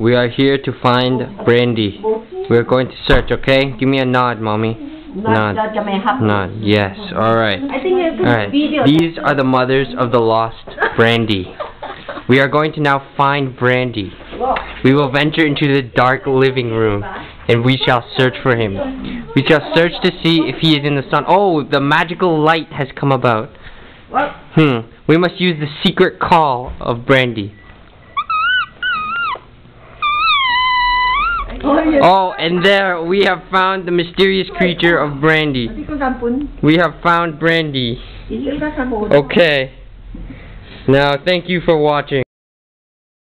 We are here to find Brandy. We're going to search, okay? Give me a nod, mommy. Nod. Nod. Yes. All right. All right. These are the mothers of the lost Brandy. We are going to now find Brandy. We will venture into the dark living room and we shall search for him. We shall search to see if he is in the sun. Oh, the magical light has come about. Hmm. We must use the secret call of Brandy. Oh. And there we have found the mysterious creature of Brandy. Hindi ko sampun. We have found Brandy. Hindi ko sampun. Okay. Now, thank you for watching.